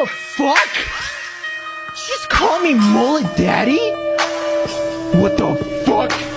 The fuck? Just call me Mullet Daddy? What the fuck?